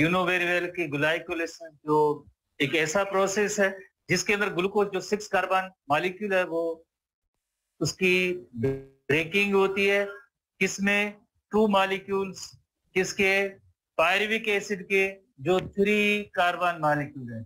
You know very well कि glycolysis जो एक ऐसा प्रोसेस है, जिसके अंदर ग्लूकोज जो सिक्स कार्बन मॉलिक्यूल है, वो उसकी ब्रेकिंग होती है। किसमें? टू मॉलिक्यूल्स किसके? पायरिविक एसिड के, जो थ्री कार्बन मॉलिक्यूल है।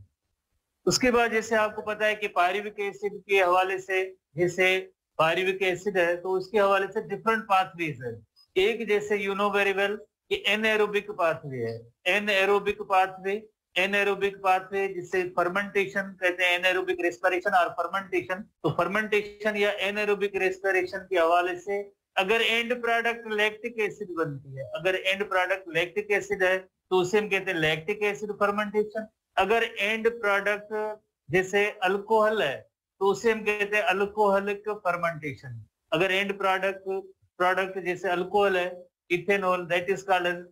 उसके बाद जैसे आपको पता है कि पायरिविक एसिड के हवाले से, जैसे पायरिविक एसिड है तो उसके हवाले से डिफरेंट पाथवेज है। एक जैसे यू नो वेरी वेल कि एनएरोबिक पाथवे है। एनएरोबिक पाथवे एनएरोबिक पाथवे जिसे फर्मेंटेशन कहते हैं एनएरोबिक रेस्पिरेशन और फर्मेंटेशन तो फर्मेंटेशन या एनएरोबिक रेस्पिरेशन के हवाले से अगर एंड प्रोडक्ट लैक्टिक एसिड बनती है, अगर एंड प्रोडक्ट लैक्टिक एसिड है तो उसे हम कहते हैं लैक्टिक एसिड फर्मेंटेशन अगर एंड प्रोडक्ट जैसे अल्कोहल है तो उसे हम कहते हैं अल्कोहलिक फर्मेंटेशन अगर एंड प्रोडक्ट प्रोडक्ट जैसे अल्कोहल है ethanol that is called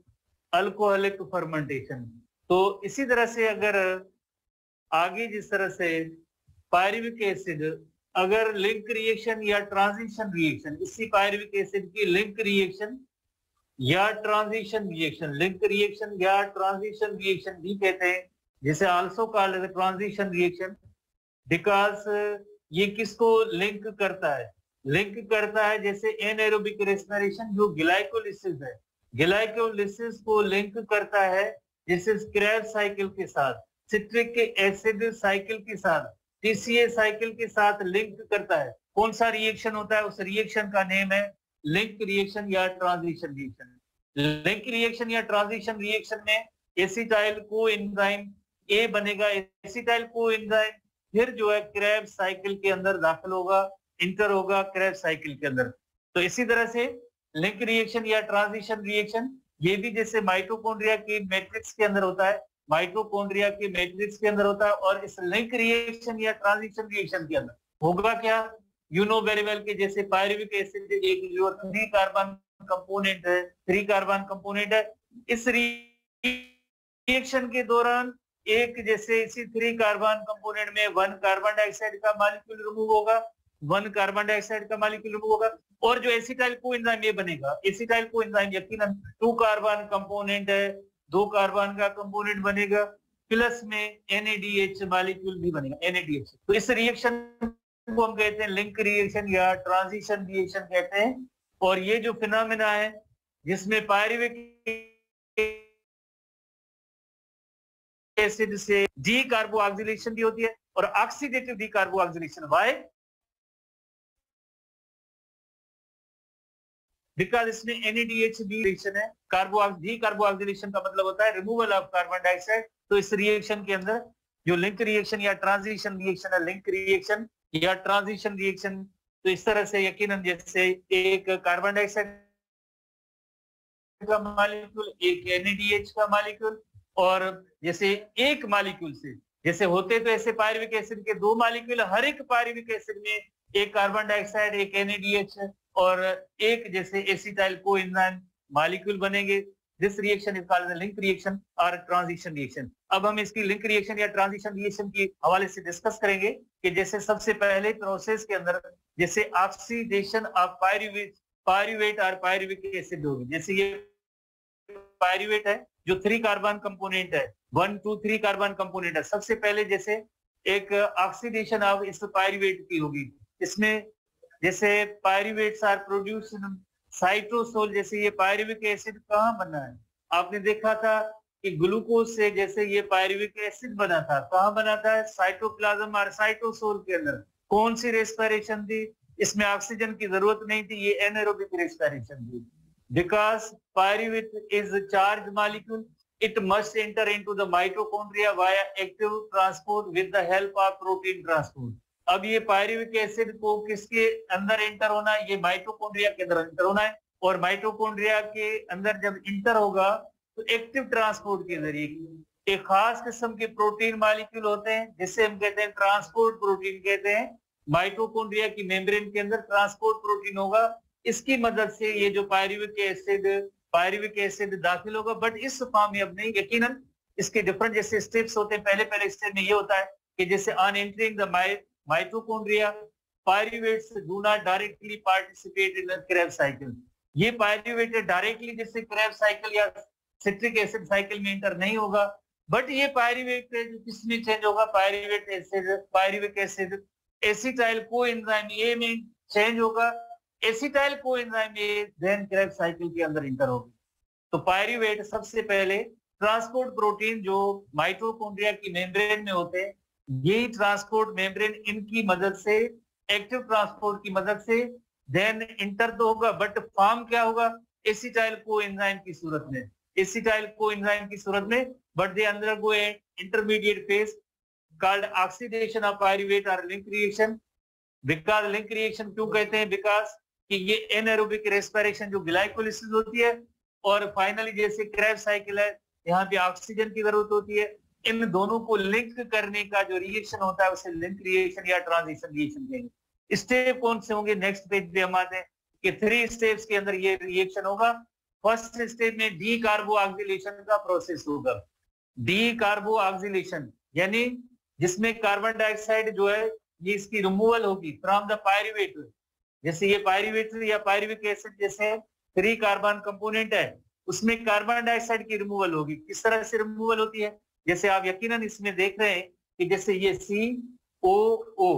alcoholic fermentation तो इसी तरह से अगर आगे जिस तरह से पायरिविक एसिड अगर लिंक रिएक्शन या ट्रांजिशन रिएक्शन इसी पायरिविक एसिड की लिंक रिएक्शन या ट्रांजिशन रिएक्शन लिंक रिएक्शन या ट्रांजिशन रिएक्शन भी कहते हैं, जिसे also called transition reaction because ये किसको लिंक करता है? लिंक करता है, जैसे एनएरोबिक रेस्पिरेशन जो ग्लाइकोलिसिस है। ग्लाइकोलिसिस को लिंक करता है, जैसे स्क्रैप साइकिल के साथ सिट्रिक के एसिड साइकिल के साथ टीसीए साइकिल के साथ लिंक करता है। कौन सा रिएक्शन होता है? उस रिएक्शन का नेम है लिंक रिएक्शन या ट्रांजिशन रिएक्शन लिंक रिएक्शन या ट्रांजिशन रिएक्शन में एसिटाइल को एंजाइम ए बनेगा। एसिटाइल को एंजाइम फिर जो है क्रैब साइकिल के अंदर दाखिल होगा। इंटर होगा क्रैब साइकिल के अंदर। तो इसी तरह से लिंक रिएक्शन या ट्रांजिशन रिएक्शन, ये भी जैसे माइटोकॉन्ड्रिया की मैट्रिक्स के अंदर होता है, माइटोकॉन्ड्रिया के मैट्रिक्स के अंदर होता है और इस लिंक रिएक्शन या ट्रांजिशन रिएक्शन के अंदर। होगा क्या? यू नो वेरी वेल कि जैसे पायरिविक एसिड एक जो थ्री कार्बन कंपोनेंट है थ्री कार्बन कंपोनेंट है, इस रिएक्शन के दौरान एक जैसे इसी थ्री कार्बन कंपोनेंट में वन कार्बन डाइऑक्साइड का मालिक्यूल रिमूव होगा वन कार्बन डाइऑक्साइड का मालिक्यूल रिमूव होगा और जो एसिटाइल को एंजाइम ये बनेगा एसिटाइल को एंजाइम यकीन टू कार्बन कंपोनेंट है, दो कार्बन का कंपोनेंट बनेगा प्लस में एनएडीएच मालिक्यूल भी बनेगा एनएडीएच तो इस रिएक्शन को हम कहते हैं लिंक रिएक्शन या ट्रांजिशन रिएक्शन कहते हैं। और ये जो फिनोमिना है, जिसमें पायरिविक एसिड से डी कार्बोक्सिलेशन भी होती है और oxidative decarboxylation why because इसमें एनएडीएच बी रिएक्शन है। कार्बो डी कार्बोक्सिलेशन का मतलब होता है रिमूवल ऑफ़ कार्बन डाइऑक्साइड तो इस रिएक्शन के अंदर जो लिंक रिएक्शन या ट्रांजिशन रिएक्शन है लिंक रिएक्शन या ट्रांजिशन रिएक्शन तो इस तरह से यकीनन जैसे एक कार्बन डाइऑक्साइड का मालिक्यूल एक एनएडीएच का मालिक्यूल और जैसे एक मालिक्यूल से, जैसे होते तो ऐसे पायरिविक एसिड के दो मालिक्यूल हर एक पायरिविक एसिड में एक कार्बन डाइऑक्साइड एक एनएडीएच और एक जैसे एसिटाइल को मालिक्यूल बनेंगे। This reaction is called link reaction और ट्रांजिशन रिएक्शन अब हम इसकी लिंक रिएक्शन या ट्रांजिशन रिएक्शन की हवाले से डिस्कस करेंगे कि जैसे सबसे पहले प्रोसेस के अंदर जैसे ऑक्सीडेशन ऑफ़ पायरुवेट पायरुवेट और पायरुविक एसिड होगी। जैसे ये पायरुवेट है, जो थ्री कार्बन कंपोनेंट है। One two three carbon component है। सबसे पहले जैसे एक ऑक्सीडेशन ऑफ़ इस पायरुवेट की होगी। इसमें जैसे पायरुवेट्स आर प्रोड्यूस साइटोसोल, जैसे ये पायरुविक एसिड कहाँ बना है? आपने देखा था कि ग्लूकोज से जैसे ये पायरुविक एसिड बना था, कहाँ बना था? साइटोप्लाज्म और साइटोसोल के अंदर। कौन सी रेस्पिरेशन थी? इसमें ऑक्सीजन की ज़रूरत नहीं थी, ये एनएरोबिक रेस्पिरेशन थी। Because pyruvate is a charged it must enter into the mitochondria via active transport with the help of protein transport. अब ये पायरुविक एसिड को किसके अंदर इंटर होना है? ये माइटोकॉन्ड्रिया के अंदर इंटर होना है। और माइटोकॉन्ड्रिया के अंदर जब इंटर होगा तो एक्टिव ट्रांसपोर्ट के ज़रिए एक खास किस्म के प्रोटीन मालिक्यूल होते हैं, जिसे हम कहते हैं ट्रांसपोर्ट प्रोटीन कहते हैं। माइटोकॉन्ड्रिया की मेम्ब्रेन के अंदर ट्रांसपोर्ट प्रोटीन होगा। इसकी मदद से ये जो पायरुविक एसिड पायरुविक एसिड दाखिल होगा। बट इस अब नहीं, यकीनन इसके डिफरेंट जैसे स्टेप्स होते हैं। पहले पहले स्टेप में ये होता है कि जैसे on entering the mitochondria pyruvates do not directly participate in the Krebs cycle ये पायरिवेट डायरेक्टली जैसे क्रैब साइकिल या सिट्रिक एसिड साइकिल में इंटर नहीं होगा बट ये पायरिवेट किसमें चेंज होगा? Pyruvate acid pyruvic acid acetyl coenzyme A में चेंज होगा। Acetyl coenzyme A then Krebs cycle के अंदर इंटर होगी। तो पायरिवेट सबसे पहले ट्रांसपोर्ट प्रोटीन जो माइटोकॉन्ड्रिया की मेम्ब्रेन में होते हैं यही ट्रांसपोर्ट मेम्ब्रेन इनकी मदद से एक्टिव ट्रांसपोर्ट की मदद से देन इंटर तो होगा बट फॉर्म क्या होगा? एसिटाइल को एंजाइम की सूरत में। एसिटाइल को एंजाइम की सूरत में but they undergo a intermediate phase called oxidation of pyruvate और link reaction because link reaction क्यों कहते हैं? बिकॉज़ कि ये एनएरोबिक रेस्पिरेशन जो ग्लाइकोलिसिस होती है, और फाइनली जैसे क्रैब साइकिल है, यहाँ पे ऑक्सीजन की ज़रूरत होती है। इन दोनों को लिंक करने का जो रिएक्शन होता है, उसे लिंक रिएक्शन या ट्रांजिशन रिएक्शन कहेंगे। स्टेप कौन से होंगे? नेक्स्ट पेज पे हम आते हैं कि थ्री स्टेप्स के अंदर ये रिएक्शन होगा। फ़र्स्ट स्टेप में डी कार्बो ऑक्सीलेशन का प्रोसेस होगा। डी कार्बो ऑक्सीलेशन यानी जिसमें कार्बन डाइऑक्साइड जो है, ये इसकी रिमूवल होगी फ्रॉम द पायरुवेट जैसे ये पायरुवेट या पायरुविक एसिड जैसे थ्री कार्बन कंपोनेंट है, उसमें कार्बन डाइऑक्साइड की रिमूवल होगी। किस तरह से रिमूवल होती है? जैसे आप यकीनन इसमें देख रहे हैं कि जैसे ये C O O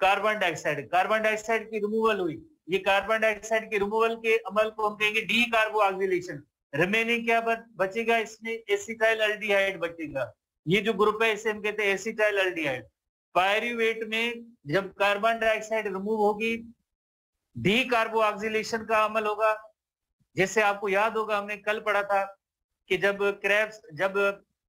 carbon dioxide carbon dioxide की रिमूवल हुई। ये कार्बन डाइऑक्साइड के रिमूवल के अमल को हम कहेंगे डी कार्बो ऑक्सीलेशन रिमेनिंग क्या बचेगा इसमें? एसिटाइल अल्डिहाइड बचेगा। ये जो ग्रुप है, इसे हम कहते हैं एसिटाइल अल्डिहाइड पायरुवेट में जब कार्बन डाइऑक्साइड रिमूव होगी डी कार्बो ऑक्सीलेशन का अमल होगा। जैसे आपको याद होगा, हमने कल पढ़ा था कि जब क्रैप्स जब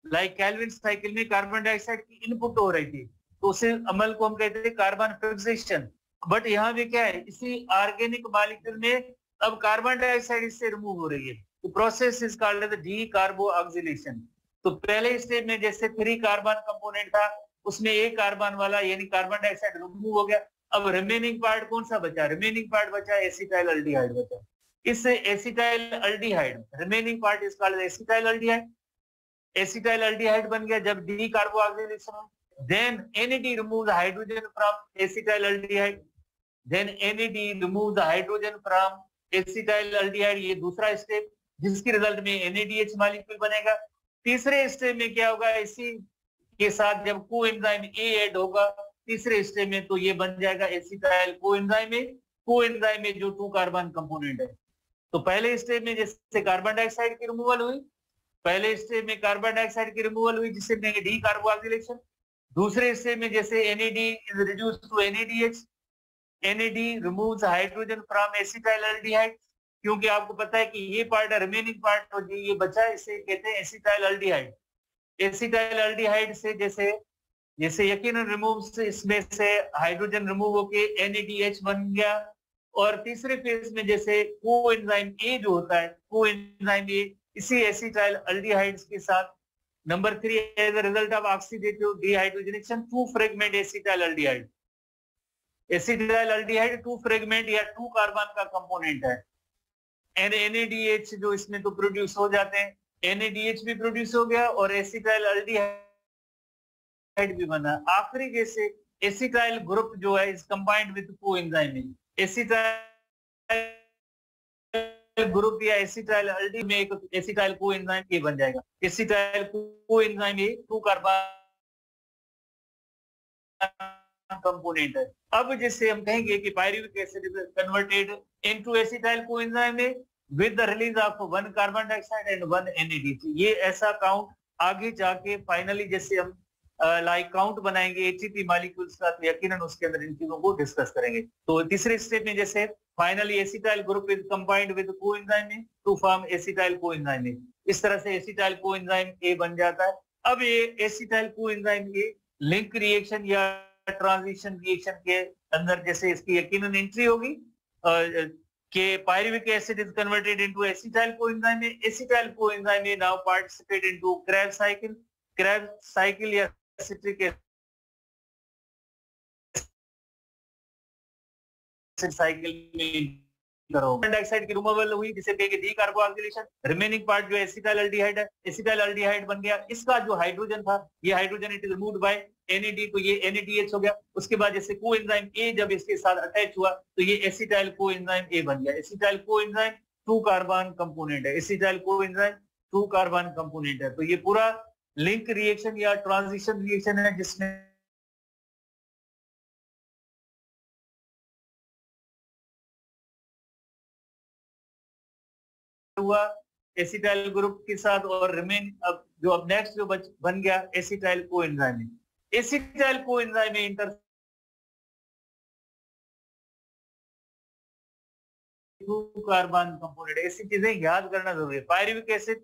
लाइक कैलविन साइकिल में कार्बन डाइऑक्साइड की इनपुट हो रही थी तो उसे अमल को हम कहते थे कार्बन फिक्सेशन। बट यहाँ भी क्या है, इसी ऑर्गेनिक मालिक्यूल में अब कार्बन डाइऑक्साइड इससे रिमूव हो रही है। तो process is called decarboxylation तो पहले स्टेज में जैसे थ्री कार्बन कंपोनेंट था, उसमें एक कार्बन वाला, यानी कार्बन डाइऑक्साइड रिमूव हो गया। अब रिमेनिंग पार्ट कौन सा बचा? रिमेनिंग पार्ट बचा एसिटाइल अल्डिहाइड बचा। इस acetyl aldehyde remaining part is called acetyl aldehyde acetyl aldehyde बन गया, जब decarboxylation then NAD removes hydrogen from acetylaldehyde then NAD removes the hydrogen from acetylaldehyde ये दूसरा स्टेप जिसके रिज़ल्ट में NADH मॉलिक्यूल बनेगा। तीसरे स्टेप में क्या होगा? इसी के साथ जब को एंजाइम ए ऐड होगा, तीसरे स्टेप में तो ये बन जाएगा एसिटाइल को एंजाइम में को एंजाइम में जो टू कार्बन कंपोनेंट है। तो पहले स्टेप में जैसे कार्बन डाइऑक्साइड की रिमूवल हुई पहले स्टेप में कार्बन डाइऑक्साइड की रिमूवल हुई, जिससे कहेंगे डी कार्बोक्सिलेशन दूसरे स्टेप में जैसे NAD is reduced to NADH NAD removes hydrogen from acetaldehyde क्योंकि आपको पता है कि ये पार्ट रिमेनिंग पार्ट तो ये बचा इसे कहते हैं एसिटाइलडिहाइड एसिटाइलडिहाइड से जैसे जैसे यकीन रिमूव इसमें से हाइड्रोजन रिमूव होके NADH बन गया। और तीसरे फ़ेज़ में जैसे को एंजाइम ए जो होता है को एंजाइम ए इसी एसिटाइल अल्डिहाइड्स के साथ। Number three as result of oxidative dehydrogenation, two fragment acetyl aldehyde acetyl aldehyde two fragment या टू कार्बन का कंपोनेंट है। एन एनएडीएच जो इसमें तो प्रोड्यूस हो जाते हैं। एनएडीएच भी प्रोड्यूस हो गया और एसिटाइल अल्डिहाइड भी बना। आखिरी जैसे एसिटाइल ग्रुप जो है is combined with coenzyme acetyl group या एसिटाइल अल्डी में एक एसिटाइल कोएंजाइम ए बन जाएगा। Acetyl coenzyme A two carbon component है। अब जैसे हम कहेंगे कि pyruvic acid is converted into acetyl coenzyme A with the release of one carbon dioxide and one NADC ये ऐसा काउंट आगे जाके फाइनली जैसे हम लाइक काउंट बनाएँगे एटीपी मॉलिक्यूल्स का तो यकीनन उसके अंदर इन चीज़ों को डिस्कस करेंगे। तो तीसरे स्टेप में जैसे finally acetyl group is combined with coenzyme to form acetyl coenzyme इस तरह से एसिटाइल कोएंजाइम ए बन जाता है। अब ये acetyl coenzyme A link reaction या ट्रांजिशन रिएक्शन के अंदर जैसे इसकी यकीनन एंट्री होगी कि pyruvic acid is converted into acetyl coenzyme acetyl coenzyme now participate into Krebs cycle Krebs cycle या citric acid cycle में डाइऑक्साइड की रिमूवल हुई, जिसे कहेंगे डी कार्बोक्सिलेशन रिमेनिंग पार्ट जो एसिटाइल अल्डिहाइड है एसिटाइल अल्डिहाइड बन गया। इसका जो हाइड्रोजन था, ये hydrogen it is removed by NAD तो ये NADH हो गया। उसके बाद जैसे कोएंजाइम ए जब इसके साथ अटैच हुआ तो ये एसिटाइल कोएंजाइम ए बन गया। Acetyl coenzyme two carbon component है। Acetyl coenzyme two carbon component है। तो ये पूरा लिंक रिएक्शन या ट्रांजिशन रिएक्शन है जिसमें हुआ एसिटाइल ग्रुप के साथ और रिमेन अब जो अब नेक्स्ट जो बच, बन गया acetyl coenzyme acetyl coenzyme enter carbon component ऐसी चीज़ें याद करना ज़रूरी है. Pyruvic acid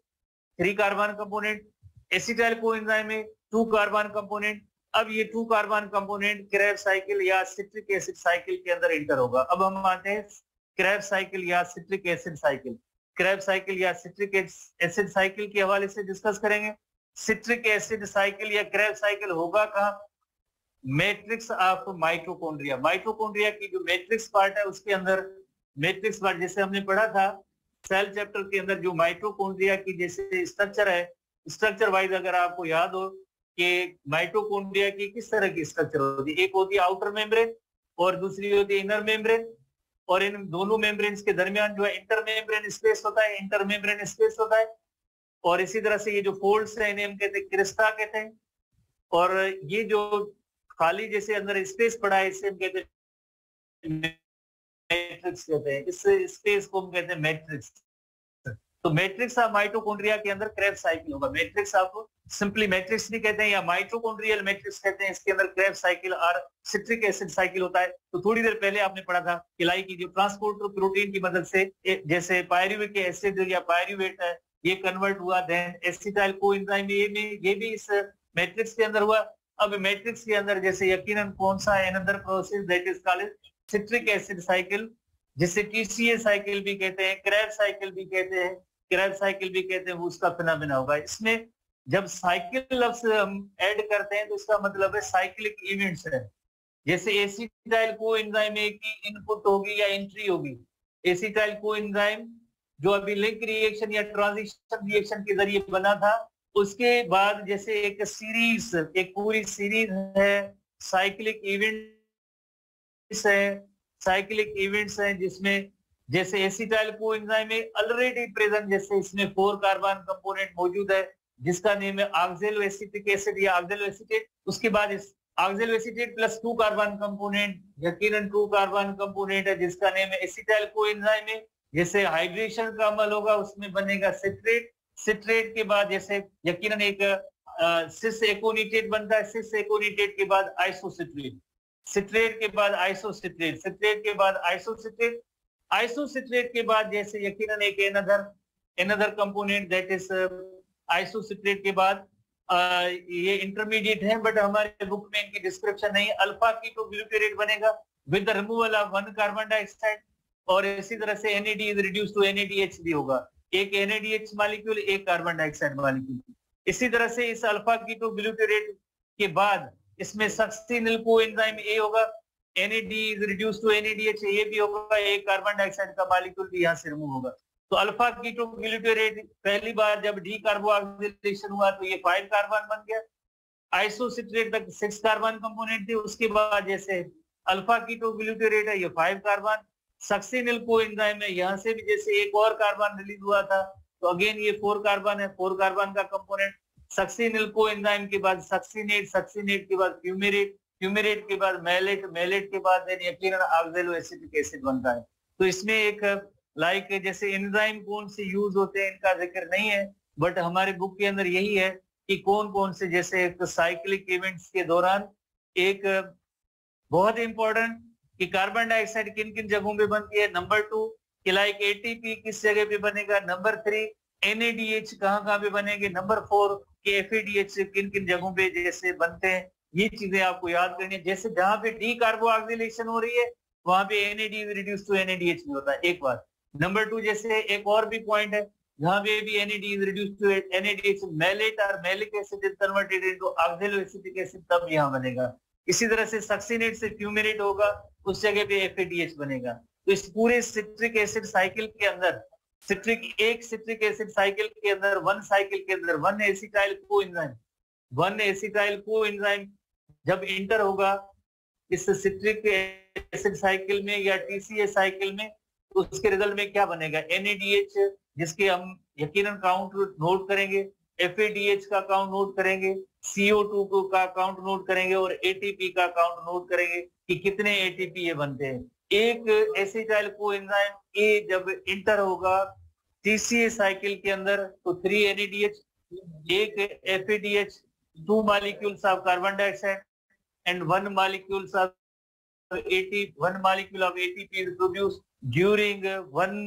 three carbon component acetyl coenzyme में टू कार्बन कंपोनेंट अब ये two carbon component Krebs cycle या सिट्रिक एसिड साइकिल के अंदर इंटर होगा। अब हम आते हैं क्रैब साइकिल या citric acid cycle Krebs cycle या सिट्रिक एसिड साइकिल के हवाले से डिस्कस करेंगे। सिट्रिक एसिड साइकिल या क्रैब साइकिल होगा कहा? मैट्रिक्स ऑफ़ माइटोकॉन्ड्रिया माइटोकॉन्ड्रिया की जो मैट्रिक्स पार्ट है, उसके अंदर मैट्रिक्स पार्ट जैसे हमने पढ़ा था सेल चैप्टर के अंदर जो माइटोकॉन्ड्रिया की जैसे स्ट्रक्चर है स्ट्रक्चर वाइज अगर आपको याद हो कि माइटोकॉन्ड्रिया की किस तरह की स्ट्रक्चर होती है? एक होती है आउटर मेम्ब्रेन और दूसरी होती है इनर मेम्ब्रेन और इन दोनों मेम्ब्रेन के दरमियान जो है इंटर मेम्ब्रेन स्पेस होता है इंटर मेम्ब्रेन स्पेस होता है और इसी तरह से ये जो फोल्ड्स है, इन्हें हम कहते हैं क्रिस्टा कहते हैं और ये जो खाली जैसे अंदर स्पेस पड़ा है, इसे हम कहते हैं मैट्रिक्स कहते हैं। इस स्पेस को हम कहते हैं मैट्रिक्स तो मैट्रिक्स ऑफ़ माइटोकॉन्ड्रिया के अंदर क्रैब साइकिल होगा। मैट्रिक्स ऑफ़ सिंपली मैट्रिक्स भी कहते हैं या माइटोकॉन्ड्रियल मैट्रिक्स कहते हैं, इसके अंदर क्रैब साइकिल और सिट्रिक एसिड साइकिल होता है। तो थोड़ी देर पहले आपने पढ़ा था कि लाई की जो ट्रांसपोर्टर प्रोटीन की मदद से जैसे पायरुविक एसिड या पायरुवेट है ये कन्वर्ट हुआ देन एसिटाइल को ये भी ये भी इस मैट्रिक्स के अंदर हुआ। अब मैट्रिक्स के अंदर जैसे यकीनन कौन सा another process that is called citric acid cycle जिसे टीसीए साइकिल भी कहते हैं क्रैब साइकिल भी कहते हैं। क्रैब साइकिल भी कहते हैं उसका फिनामिना होगा। इसमें जब साइकिल लफ्ज हम ऐड करते हैं तो इसका मतलब है साइक्लिक इवेंट्स है। जैसे एसिटाइल को एंजाइम की इनपुट होगी या एंट्री होगी। एसिटाइल को एंजाइम जो अभी लिंक रिएक्शन या ट्रांजिशन रिएक्शन के ज़रिए बना था, उसके बाद जैसे एक सीरीज़, एक पूरी सीरीज़ है, साइक्लिक इवेंट है, साइक्लिक इवेंट्स हैं जिसमें जैसे एसिटाइल को में ऑलरेडी प्रेजेंट जैसे इसमें फोर कार्बन कंपोनेंट मौजूद है, जिसका नेम है ऑक्जेलो एसिटिक एसिड या ऑक्जेलो एसिटेट उसके बाद इस oxaloacetate plus two carbon component यकीनन टू कार्बन कंपोनेंट है, जिसका नेम है एसिटाइल को में। जैसे हाइड्रेशन का अमल होगा, उसमें बनेगा सिट्रेट सिट्रेट के बाद जैसे यकीनन एक सिस एकोनिटेट बनता है सिस एकोनिटेट के बाद आइसोसिट्रेट सिट्रेट के बाद आइसोसिट्रेट सिट्रेट के बाद आइसोसिट्रेट आइसोसिट्रेट के बाद जैसे यकीनन एक another another component that is isocitrate के बाद uh, ये इंटरमीडिएट है बट हमारे बुक में इनकी डिस्क्रिप्शन नहीं अल्फ़ा कीटो ग्लूटेरेट बनेगा with removal of one carbon dioxide और इसी तरह से NAD is reduce to NADH भी होगा। एक NADH मॉलिक्यूल एक कार्बन डाइऑक्साइड मॉलिक्यूल इसी तरह से इस अल्फ़ा कीटो ग्लूटेरेट के बाद इसमें सक्सिनिल को एंजाइम ए होगा। NAD is reduce to NADH ये भी होगा एक कार्बन डाइऑक्साइड का मॉलिक्यूल भी यहाँ से रिमूव होगा। तो अल्फ़ा कीटो कीटोग्लूटेरेट पहली बार जब डी कार्बोक्सिलेशन हुआ तो ये फाइव कार्बन बन गया। आइसोसिट्रेट तक सिक्स कार्बन कंपोनेंट थे, उसके बाद जैसे अल्फ़ा कीटो कीटोग्लूटेरेट है, ये five carbon succinyl coenzyme है, यहाँ से भी जैसे एक और कार्बन रिलीज़ हुआ था तो अगेन ये फोर कार्बन है फोर कार्बन का कंपोनेंट सक्सीनिल को एंजाइम के बाद सक्सीनेट सक्सीनेट के बाद फ्यूमेरेट फ्यूमेरेट के बाद मेलेट मेलेट के बाद यकीनन ऑक्जेलो एसिड बनता है। तो इसमें एक लाइक जैसे एंजाइम कौन से यूज़ होते हैं, इनका ज़िक्र नहीं है बट हमारे बुक के अंदर यही है कि कौन कौन से जैसे एक साइक्लिक इवेंट्स के दौरान एक, बहुत इंपॉर्टेंट कि कार्बन डाइऑक्साइड किन किन जगहों पे बनती है। नंबर टू कि लाइक एटीपी किस जगह पे बनेगा। नंबर थ्री एनएडीएच कहाँ कहाँ पे बनेंगे। नंबर फोर कि एफ़ किन किन जगहों पे जैसे बनते हैं। ये चीज़ें आपको याद करनी है। जैसे जहाँ पे डी कार्बोक्सिलेशन हो रही है, वहाँ पे एनएडी रिड्यूस टू एनएडीएच भी होता। है एक बार नंबर टू जैसे एक और भी पॉइंट है, जहाँ पे भी NAD reduce to NADH malate और malic acid is converted into oxaloacetic acid तब यहाँ बनेगा। इसी तरह से सक्सिनेट से फ्यूमिनेट होगा, उस जगह पे एफ़ बनेगा। तो इस पूरे सिट्रिक एसिड साइकिल के अंदर सिट्रिक एक सिट्रिक एसिड साइकिल के अंदर वन साइकिल के अंदर one acetyl coenzyme one acetyl coenzyme जब इंटर होगा, इस सिट्रिक एसिड साइकिल में या टीसीए साइकिल में तो उसके रिज़ल्ट में क्या बनेगा? एनएडीएच जिसके हम यकीनन काउंट नोट करेंगे एफएडीएच का काउंट नोट करेंगे CO2 को का काउंट नोट करेंगे, और एटीपी का काउंट नोट करेंगे कि कितने एटीपी ये बनते हैं। एक एसिटाइल को एंजाइम ए जब इंटर होगा टीसीए साइकिल के अंदर तो थ्री एनएडीएच एक F two molecules of carbon dioxide and one molecules of 80 one molecule of ATP is produced during one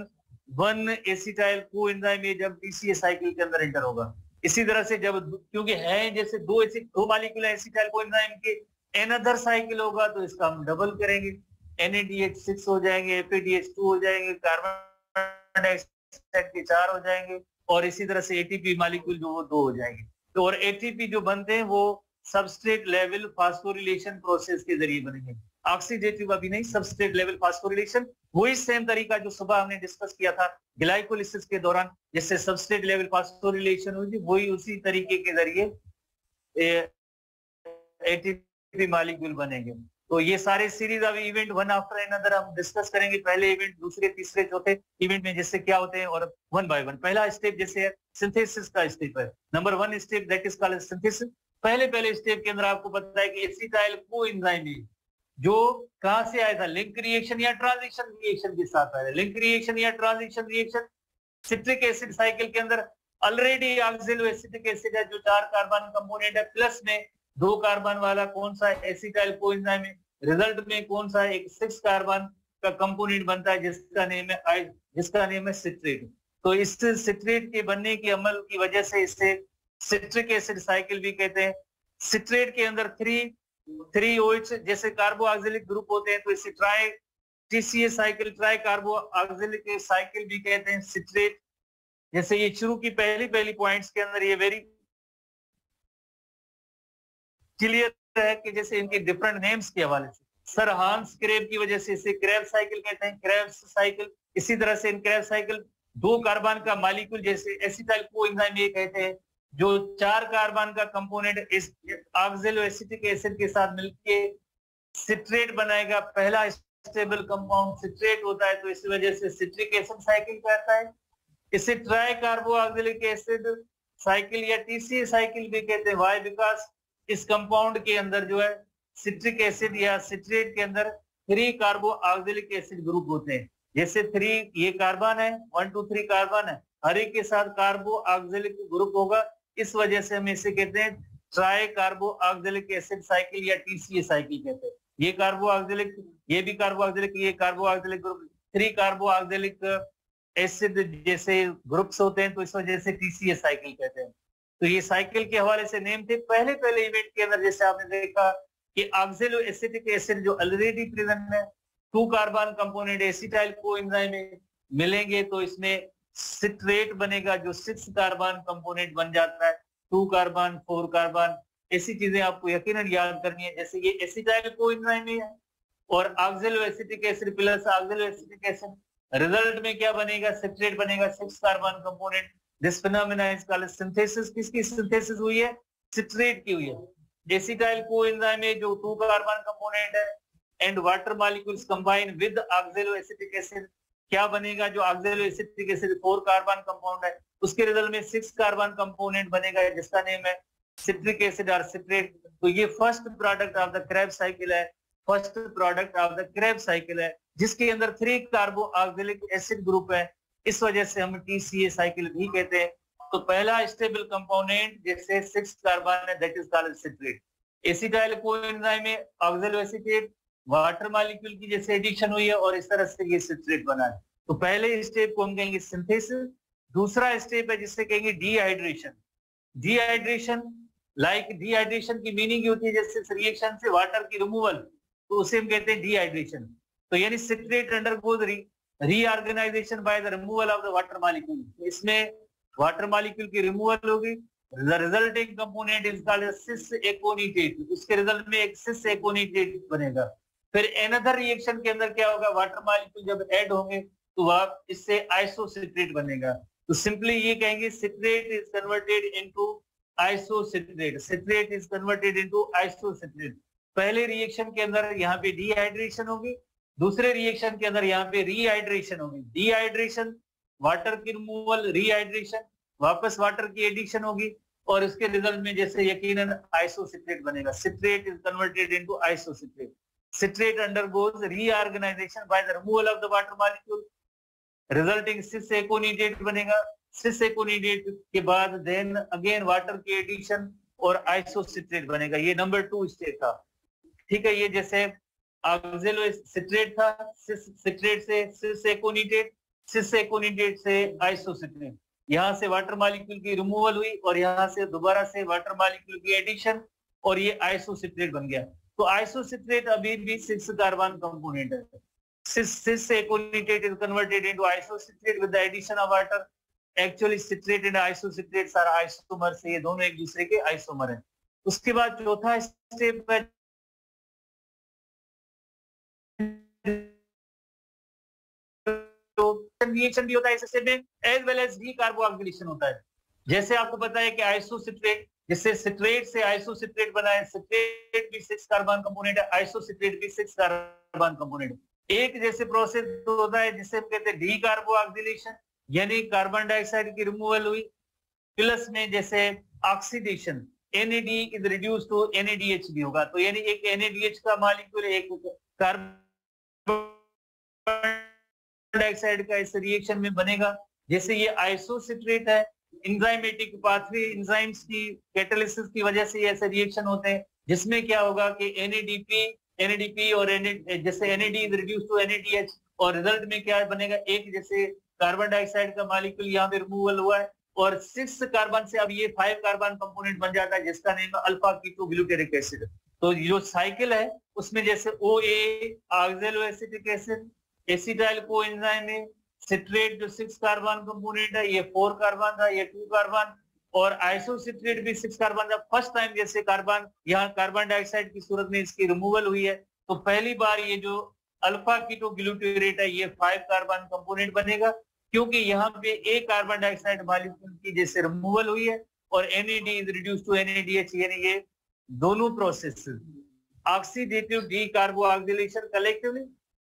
one acetyl coenzyme जब TCA साइकिल के अंदर enter होगा। इसी तरह से जब, क्योंकि है जैसे दो ऐसे, दो मालिक्यूल एसिटाइल कोएंजाइम के एनदर साइकिल होगा तो इसका हम डबल करेंगे। एनएडीएच सिक्स हो जाएँगे एफएडीएच टू हो जाएँगे कार्बन डाइऑक्साइड के चार हो जाएँगे, और इसी तरह से एटीपी मालिक्यूल जो वो दो हो जाएँगे। तो और एटीपी जो बनते हैं वो सबस्ट्रेट लेवल फास्फोरिलेशन प्रोसेस के ज़रिए बनेंगे। ऑक्सीडेटिव अभी नहीं सबस्ट्रेट लेवल फास्फोरिलेशन वही सेम तरीका जो सुबह हमने डिस्कस किया था ग्लाइकोलिसिस के दौरान, जिससे सबस्ट्रेट लेवल फास्फोरिलेशन हुई थी, वही उसी तरीके के ज़रिए एटीपी मालिक्यूल बनेंगे। तो ये सारे सीरीज़ अब इवेंट वन आफ्टर अनदर हम डिस्कस करेंगे। पहले इवेंट दूसरे, तीसरे, चौथे इवेंट में जैसे क्या होते हैं और वन बाय वन पहला स्टेप जैसे है सिंथेसिस का स्टेप है। Number one step that is called synthesis पहले पहले स्टेप के अंदर आपको पता है कि एसिटाइल को एंजाइम जो कहाँ से आया था? लिंक रिएक्शन या ट्रांजिशन रिएक्शन के साथ आया लिंक रिएक्शन या transition reaction citric acid cycle के अंदर ऑलरेडी ऑक्सिलो एसिटिक एसिड है, जो चार कार्बन कंपोनेंट है प्लस में दो कार्बन वाला कौन सा एसिटाइल कोएंजाइम है। रिज़ल्ट में कौन सा एक सिक्स कार्बन का कंपोनेंट बनता है, जिसका नेम है, जिसका नेम है सिट्रेट तो इस सिट्रेट के बनने के अमल की वजह से इसे सिट्रिक एसिड साइकिल भी कहते हैं। सिट्रेट के अंदर थ्री थ्री ओइच जैसे कार्बो ऑक्सिलिक ग्रुप होते हैं तो इसे tri TCA cycle tricarboxylic cycle भी कहते हैं सिट्रेट जैसे ये शुरू की पहली पहली पॉइंट्स के अंदर ये वेरी क्लियर है कि जैसे इनके डिफरेंट नेम्स के हवाले से। सर हांस क्रेब की वजह से इसे क्रेब साइकिल कहते हैं क्रेब साइकिल इसी तरह से इन क्रेब साइकिल दो कार्बन का मालिक्यूल जैसे एसिटाइल को ये कहते हैं। जो चार कार्बन का कंपोनेंट इस ऑक्सिलो एसिटिक एसिड के साथ मिलके सिट्रेट बनाएगा, पहला स्टेबल कंपाउंड सिट्रेट होता है तो इस वजह से सिट्रिक एसिड साइकिल कहता है। इसे ट्राई कार्बो ऑक्सिलिक एसिड साइकिल या टीसी साइकिल भी कहते हैं। वाई बिकॉज़ इस कंपाउंड के अंदर जो है, सिट्रिक एसिड या सिट्रेट के अंदर थ्री कार्बो ऑक्सिलिक एसिड ग्रुप होते हैं। जैसे थ्री ये कार्बन है वन टू थ्री कार्बन है। हर के साथ कार्बो ऑक्सिलिक ग्रुप होगा इस वजह से हम इसे कहते हैं ट्राई कार्बो ऑक्सिलिक एसिड साइकिल या टीसीए साइकिल कहते हैं। ये कार्बो ऑक्सिलिक ये भी कार्बो ऑक्सिलिक ये carboxylic group three carboxylic acid जैसे ग्रुप्स होते हैं तो इस वजह से टीसीए साइकिल कहते हैं। तो ये साइकिल के हवाले से नेम थे। पहले पहले इवेंट के अंदर जैसे आपने देखा कि ऑक्सिलो एसिटिक एसिड जो ऑलरेडी प्रेजेंट है टू कार्बन कंपोनेंट एसिटाइल को मिलेंगे तो इसमें सिट्रेट बनेगा, जो सिक्स कार्बन कंपोनेंट बन जाता है टू कार्बन फोर कार्बन ऐसी चीज़ें आपको यकीनन याद करनी है, जैसे ये एसिटाइल को है, और oxaloacetic acid plus oxaloacetic acid result में क्या बनेगा सिट्रेट बनेगा six carbon component this phenomena is called synthesis किसकी सिंथेसिस हुई है? सिट्रेट की हुई है। एसिटाइल को में जो टू कार्बन कंपोनेंट है and water molecules combine with oxaloacetic acid क्या बनेगा जो oxaloacetic acid four carbon compound है, उसके रिज़ल्ट में सिक्स कार्बन कंपोनेंट बनेगा, जिसका नेम है सिट्रिक एसिड और सिट्रेट तो ये first product of the Krebs cycle है first product of the Krebs cycle है, जिसके अंदर थ्री कार्बो ऑक्सिलिक एसिड ग्रुप है। इस वजह से हम टीसीए साइकिल भी कहते हैं। तो पहला स्टेबल कंपोनेंट जैसे सिक्स कार्बन है that is called citrate acetyl coenzyme में ऑक्सिलो एसिटेट वाटर मॉलिक्यूल की जैसे एडिक्शन हुई है और इस तरह से ये सिट्रेट बना है। तो पहले स्टेप को हम कहेंगे सिंथेसिस दूसरा स्टेप है जिससे कहेंगे डिहाइड्रेशन डिहाइड्रेशन लाइक डिहाइड्रेशन की मीनिंग होती है जैसे रिएक्शन से वाटर की रिमूवल तो उसे हम कहते हैं डिहाइड्रेशन तो यानी citrate undergoes reorganization by the removal of the water molecule इसमें वाटर मालिक्यूल की रिमूवल होगी the resulting component is called cis aconitate उसके रिज़ल्ट में एक cis एकोनिटेट बनेगा। फिर एनदर रिएक्शन के अंदर क्या होगा? वाटर मॉलिक्यूल जब ऐड होंगे तो वह इससे आइसोसिट्रेट बनेगा। तो सिंपली ये कहेंगे citrate is converted into isocitrate citrate is converted into isocitrate पहले रिएक्शन के अंदर यहाँ पे डिहाइड्रेशन होगी, दूसरे रिएक्शन के अंदर यहाँ पे रिहाइड्रेशन होगी। डिहाइड्रेशन वाटर की रिमूवल रिहाइड्रेशन वापस वाटर की एडिशन होगी, और इसके रिज़ल्ट में जैसे यकीनन आइसोसिट्रेट बनेगा। Citrate is converted into isocitrate citrate undergoes reorganization by the removal of the water molecule, resulting cis aconitate बनेगा। Cis aconitate के बाद then again water की addition और आइसोसिट्रेट बनेगा। ये नंबर टू स्टेट था। ठीक है, ये जैसे ऑक्सिलो सिट्रेट था सिट्रेट से सिस एकोनिटेट सिस एकोनिटेट से आइसोसिट्रेट यहाँ से वाटर मॉलिक्यूल की रिमूवल हुई और यहाँ से दोबारा से वाटर मालिक्यूल की एडिशन और ये आइसोसिट्रेट बन गया। तो आइसोसिट्रेट अभी भी सिक्स कार्बन कंपोनेंट है। ये दोनों एक दूसरे के आइसोमर हैं। उसके बाद चौथा स्टेप है। रिएक्शन भी होता है इस स्टेप में as well as decarboxylation होता है। जैसे आपको पता है कि आइसोसिट्रेट जिससे सिट्रेट से आइसोसिट्रेट बना है सिट्रेट भी सिक्स कार्बन कंपोनेंट है आइसोसिट्रेट भी सिक्स कार्बन कंपोनेंट एक जैसे प्रोसेस होता है, जिसे हम कहते हैं डी कार्बोक्सिलेशन यानी कार्बन डाइऑक्साइड की रिमूवल हुई प्लस में जैसे oxidation NAD is reduce to NADH भी होगा। तो यानी एक NADH का मॉलिक्यूल एक कार्बन डाइऑक्साइड का इस रिएक्शन में बनेगा। जैसे ये आइसोसिट्रेट है इंजाइमेटिक पाथवे इंजाइम्स की कैटालिसिस की वजह से ऐसे रिएक्शन होते हैं, जिसमें क्या होगा कि एनएडीपी एनएडीपी और एन जैसे NAD is reduce to NADH और रिज़ल्ट में क्या बनेगा? एक जैसे कार्बन डाइऑक्साइड का मॉलिक्यूल यहाँ पे रिमूवल हुआ है और सिक्स कार्बन से अब ये फाइव कार्बन कंपोनेंट बन जाता है, जिसका नेम है अल्फ़ा कीटो ग्लूटेरिक एसिड तो जो साइकिल है, उसमें जैसे O A oxalo acid acetyl coenzyme है सिट्रेट जो सिक्स कार्बन कंपोनेंट है, ये फोर कार्बन था, ये टू कार्बन और आइसोसिट्रेट भी सिक्स कार्बन था। फ़र्स्ट टाइम जैसे कार्बन यहाँ कार्बन डाइऑक्साइड की सूरत में इसकी रिमूवल हुई है। तो पहली बार ये जो अल्फ़ा कीटो ग्लूटेरेट है, ये फाइव कार्बन कंपोनेंट बनेगा, क्योंकि यहाँ पे एक कार्बन डाइऑक्साइड मॉलिक्यूल की जैसे रिमूवल हुई है, और NAD is reduce to NADH यानी ये दोनों process oxidative decarboxylation collectively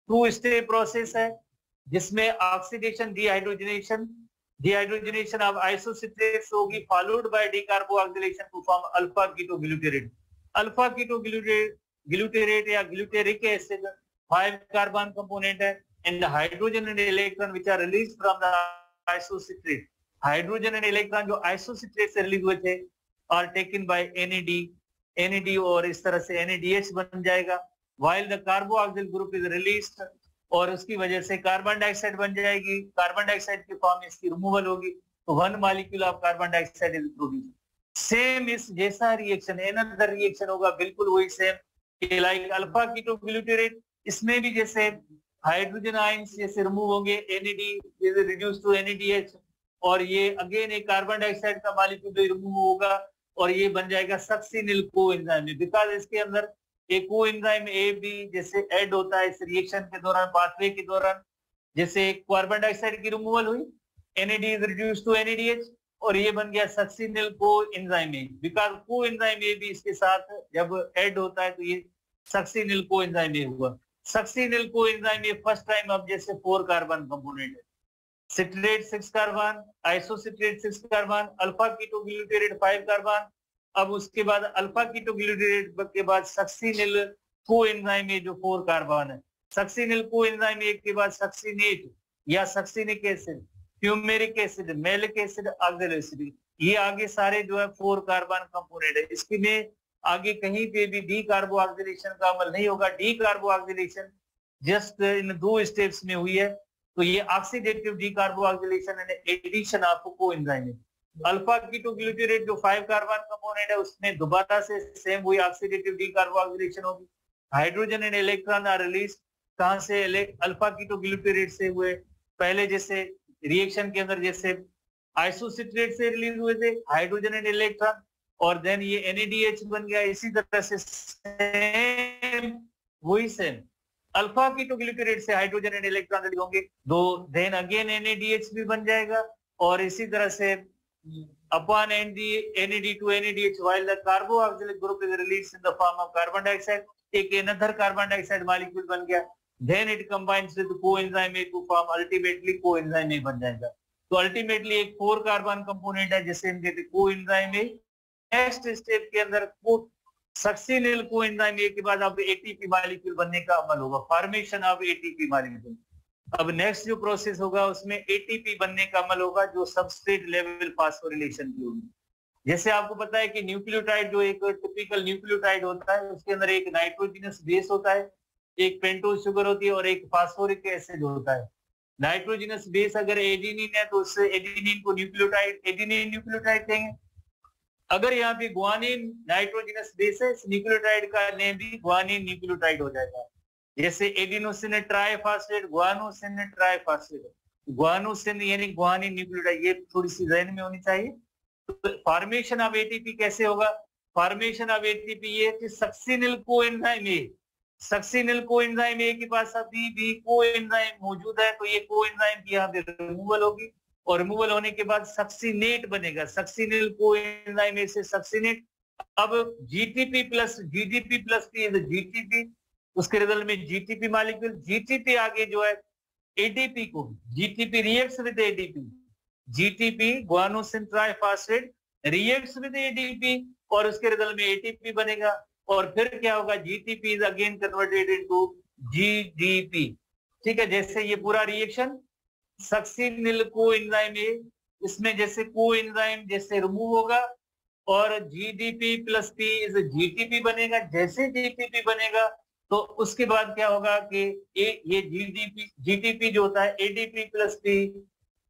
two step process है जिसमें oxidation dehydrogenation dehydrogenation of isocitrates होगी followed by decarboxidation to form alpha ketoglutarate alpha ketoglutarate या glutaric acid five carbon component है and hydrogen and electron which are released from the isocitrate hydrogen and electron जो isocitrate से release हुए थे are taken by NAD NAD और इस तरह से एनएडीएच बन जाएगा. While the carboxyl group is released और उसकी वजह से कार्बन डाइऑक्साइड बन जाएगी। कार्बन डाइऑक्साइड की फॉर्म इसकी रिमूवल होगी। तो one molecule of carbon dioxide is produce same इस जैसा रिएक्शन एनदर रिएक्शन होगा, बिल्कुल वही सेम लाइक अल्फ़ा कीटोग्लूटेरेट इसमें भी जैसे हाइड्रोजन आयंस जैसे रिमूव होंगे एनएडी रिड्यूस टू एनएडीएच और ये अगेन एक कार्बन डाइऑक्साइड का मॉलिक्यूल रिमूव होगा, और ये बन जाएगा सक्सिनिल को एंजाइम बिकॉज़ इसके अंदर एक को एंजाइम ए बी जैसे ऐड होता है इस रिएक्शन के दौरान पाथवे के दौरान, जैसे कार्बन डाइऑक्साइड की रिमूवल हुई NAD is reduce to NADH और ये बन गया succinyl coenzyme A because coenzyme A भी इसके साथ जब ऐड होता है तो ये सक्सिनिल को एंजाइम ए हुआ। सक्सीनिल को एंजाइम ये फ़र्स्ट टाइम अब जैसे फोर कार्बन कंपोनेंट है। Citrate six carbon isocitrate six carbon alpha ketoglutarate five carbon अब उसके बाद अल्फ़ा कीटोग्लूटेरेट के बाद सक्सीनिल को एंजाइम ये जो फोर कार्बन है। सक्सीनिल को एंजाइम एक के बाद सक्सीनेट या succinic acid fumaric acid, malic acid oxal acid, ये आगे सारे जो है फोर कार्बन कंपोनेंट है। इसकी में आगे कहीं पे भी डी कार्बोक्सिलेशन का अमल नहीं होगा। डी कार्बोक्सिलेशन जस्ट इन दो स्टेप्स में हुई है। तो ये oxidative decarboxylation and addition of coenzyme है अल्फ़ा कीटोग्लूटेरेट जो फाइव कार्बन कंपोनेंट है, उसमें दोबारा से सेम हुई ऑक्सीडेटिव डी कार्बोक्सिलेशन होगी। Hydrogen and electron are release कहाँ से अल्फ़ा कीटोग्लूटेरेट से हुए। पहले जैसे रिएक्शन के अंदर जैसे आइसोसिट्रेट से रिलीज़ हुए थे हाइड्रोजन एंड इलेक्ट्रॉन और देन ये एनएडीएच बन गया। इसी तरह से सेम वही सेम अल्फ़ा कीटोग्लिसरेट से हाइड्रोजन एंड इलेक्ट्रॉन रिलीज़ होंगे। दो देन अगेन एनएडीएच भी बन जाएगा, और इसी तरह से upon ND, NAD to NADH while the carboxylic group is released in the form of carbon dioxide एक another carbon dioxide molecule बन गया then it combines with coenzyme A to form ultimately coenzyme A बन जाएगा तो ultimately एक है जिसे हम कहते हैं को एंजाइम ए नेक्स्ट स्टेप के अंदर को सक्सिनिल को एंजाइम ए के बाद अब एटीपी मॉलिक्यूल बनने का अमल होगा फॉर्मेशन ऑफ़ एटीपी मॉलिक्यूल अब नेक्स्ट जो प्रोसेस होगा, उसमें एटीपी बनने का अमल होगा, जो सबस्ट्रेट लेवल फास्फोरिलेशन की होगी। जैसे आपको पता है कि न्यूक्लियोटाइड जो एक टिपिकल न्यूक्लियोटाइड होता है, उसके अंदर एक नाइट्रोजिनस बेस होता है, एक पेंटोज शुगर होती है और एक फास्फोरिक एसिड होता है। नाइट्रोजिनस बेस अगर एडिनिन है तो उससे एडिनिन को न्यूक्लियोटाइड एडिनिन न्यूक्लियोटाइड कहेंगे। अगर यहाँ पे ग्वानिन नाइट्रोजिनस बेस है, इस न्यूक्लियोटाइड का नेम भी ग्वानिन न्यूक्लियोटाइड हो जाएगा। जैसे adenosine triphosphate guanosine triphosphate guanosine यानी ग्वानिन न्यूक्लियोटाइड ये थोड़ी सी जहन में होनी चाहिए। तो फॉर्मेशन ऑफ़ एटीपी कैसे होगा? फॉर्मेशन ऑफ़ एटीपी ये कि succinyl coenzyme A succinyl coenzyme A के पास अभी भी कोएंजाइम मौजूद है तो ये कोएंजाइम की यहाँ पे रिमूवल होगी और रिमूवल होने के बाद सक्सिनेट बनेगा। सक्सिनिल कोएंजाइम ए से सक्सिनेट अब GTP plus GDP plus GTP उसके रिज़ल्ट में जीटीपी मालिक्यूल जीटीपी आगे जो है एडीपी को GTP reacts with ADP GTP guanosin triphosphate with ADP और उसके रिज़ल्ट में ATP बनेगा और फिर क्या होगा GTP is again converted into GDP ठीक है, जैसे ये पूरा reaction succinyl coenzyme A इसमें जैसे को एंजाइम जैसे रिमूव होगा और GDP plus P is GTP बनेगा, जैसे GTP बनेगा तो उसके बाद क्या होगा कि ए, ये GDP GTP जो होता है ADP प्लस पी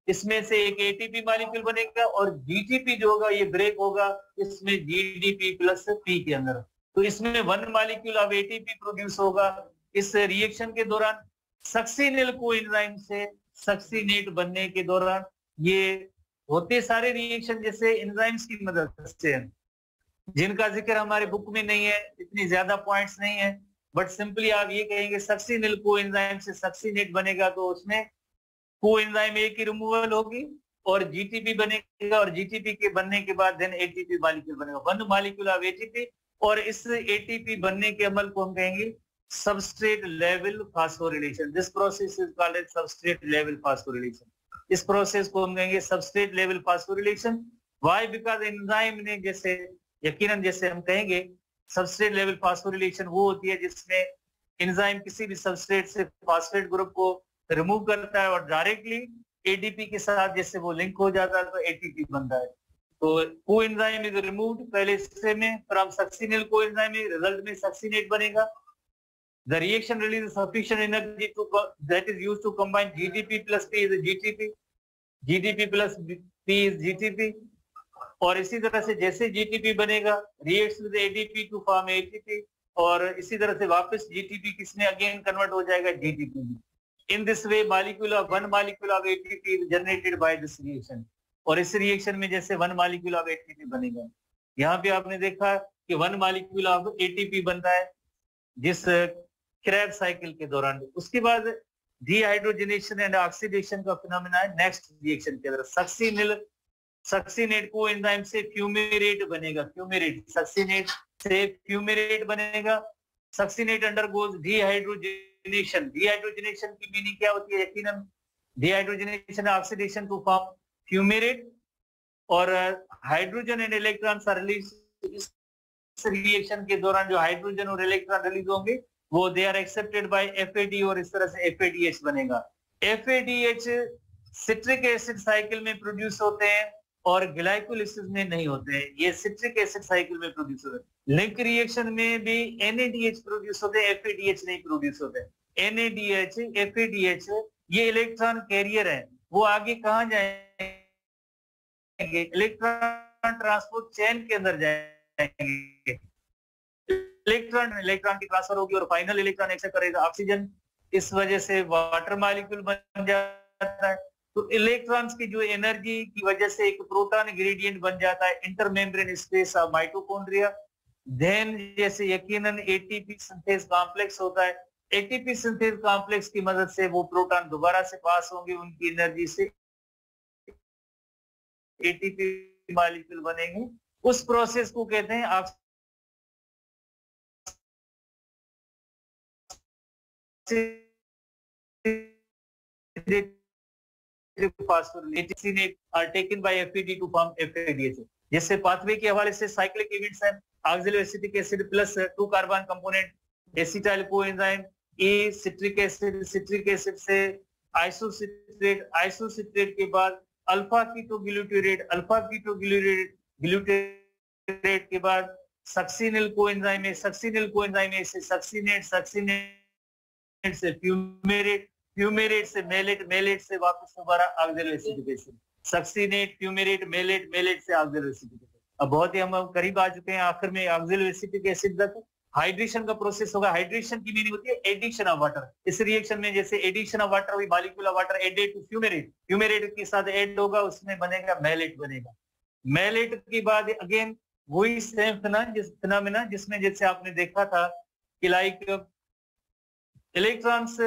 इसमें से एक एटीपी मालिक्यूल बनेगा और जीटीपी जो होगा ये ब्रेक होगा इसमें जीडीपी प्लस पी के अंदर। तो इसमें one molecule of ATP produce होगा। इस रिएक्शन के दौरान सक्सीनिल को एंजाइम से सक्सीनेट बनने के दौरान ये होते सारे रिएक्शन जैसे एंजाइम्स की मदद से। जिनका ज़िक्र हमारे बुक में नहीं है इतनी ज़्यादा पॉइंट्स नहीं है। बट सिंपली आप ये कहेंगे सक्सीनिल को एंजाइम से सक्सीनेट बनेगा तो उसमें को एंजाइम ए की रिमूवल होगी और जीटीपी बनेगा और जीटीपी के बनने के बाद देन एटीपी मॉलिक्यूल बनेगा। वन मॉलिक्यूल ऑफ़ एटीपी और इस एटीपी बनने के अमल को हम कहेंगे substrate level phosphorylation this process is called substrate level phosphorylation इस प्रोसेस को हम कहेंगे substrate level phosphorylation why because enzyme ने जैसे, यकीनन जैसे हम कहेंगे सबस्ट्रेट लेवल फास्फोरिलेशन वो होती है जिसमें एंजाइम किसी भी सबस्ट्रेट से फास्फेट ग्रुप को रिमूव करता है और डायरेक्टली एडीपी के साथ जैसे वो लिंक हो जाता है तो एटीपी बनता है। तो को एंजाइम इज़ रिमूव्ड पहले हिस्से में from succinyl coenzyme result में सक्सिनेट बनेगा। The reaction releases sufficient energy to that is used to combine GDP plus P is GTP GDP plus P is GTP और इसी तरह से जैसे GTP बनेगा reacts with ADP to form ATP और इसी तरह से वापस GTP किसमें अगेन कन्वर्ट हो जाएगा? GTP में। This way, molecule of one molecule of ATP is generated by this reaction. और इस रिएक्शन में जैसे वन मालिक्यूल ऑफ़ एटीपी बनेगा। यहाँ पे आपने देखा कि वन मालिक्यूल ऑफ़ एटीपी बनता है जिस क्रैब साइकिल के दौरान। उसके बाद डिहाइड्रोजनेशन एंड ऑक्सीडेशन का फिनोमेना है। नेक्स्ट रिएक्शन के अंदर सक्सीनिल सक्सीनेट को एंजाइम से फ्यूमेरेट बनेगा फ्यूमेरेट सक्सीनेट से फ्यूमेरेट बनेगा। Succinate undergoes dehydrogen dehydrogenation dehydrogenation की मीनिंग क्या होती है यकीनन? Dehydrogenation oxidation to form fumarate और hydrogen and electron are release इस रिएक्शन के दौरान जो हाइड्रोजन और इलेक्ट्रॉन रिलीज़ होंगे, वो they are accepted by FAD और इस तरह से एफएडीएच बनेगा। एफएडीएच सिट्रिक एसिड साइकिल में प्रोड्यूस होते हैं। और ग्लाइकोलिसिस में नहीं होते हैं। ये सिट्रिक एसिड साइकिल में प्रोड्यूस होते हैं। लिंक रिएक्शन में भी एनएडीएच प्रोड्यूस होते हैं एफएडीएच नहीं प्रोड्यूस होते एनएडीएच एफएडीएच ये इलेक्ट्रॉन कैरियर है। वो आगे कहा जाएँगे? इलेक्ट्रॉन ट्रांसपोर्ट चेन के अंदर जाएँगे। इलेक्ट्रॉन इलेक्ट्रॉन की ट्रांसफ़र होगी और फाइनल इलेक्ट्रॉन एक्सेप्ट करेगा। ऑक्सीजन इस वजह से वाटर मालिक्यूल बन जाता है। तो इलेक्ट्रॉन्स की जो एनर्जी की वजह से एक प्रोटॉन ग्रेडियंट बन जाता है intermembrane space of mitochondria then जैसे यकीनन एटीपी सिंथेस कॉम्प्लेक्स होता है एटीपी सिंथेस कॉम्प्लेक्स की मदद से वो प्रोटॉन दोबारा से पास होंगे उनकी एनर्जी से। एटीपी मॉलिक्यूल बनेंगे। उस प्रोसेस को कहते हैं आप phosphorylation are taken by FAD to form FADH. जैसे पाथवे के हवाले से साइक्लिक इवेंट्स हैं oxaloacetic acid plus two carbon component acetyl coenzyme A citric acid citric acid से आइसोसिट्रेट आइसोसिट्रेट के बाद alpha ketoglutarate alpha ketoglutarate glutarate के बाद सक्सिनिल कोएंजाइम है सक्सिनिल कोएंजाइम है सक्सिनेट सक्सिनेट से फ्यूमेरेट फ्यूमेरेट से मेलेट मेलेट से वापस दोबारा ऑक्सिलोएसिडिफिकेशन सक्सिनेट फ्यूमेरेट मेलेट मेलेट से ऑक्सिलोएसिडिफिकेशन अब बहुत ही हम करीब आ चुके हैं, आखिर में ऑक्सिलोएसिटिक एसिड तक। हाइड्रेशन का प्रोसेस होगा। हाइड्रेशन की मीनिंग होती है एडिशन ऑफ़ वाटर इस रिएक्शन में जैसे एडिशन ऑफ़ वाटर हुई molecule of water added to fumarate fumarate के साथ एड होगा, उसमें बनेगा मेलेट बनेगा। मेलेट के बाद अगेन वही सेम फिनोमिना जिसमें जैसे आपने देखा था कि लाइक इलेक्ट्रॉन्स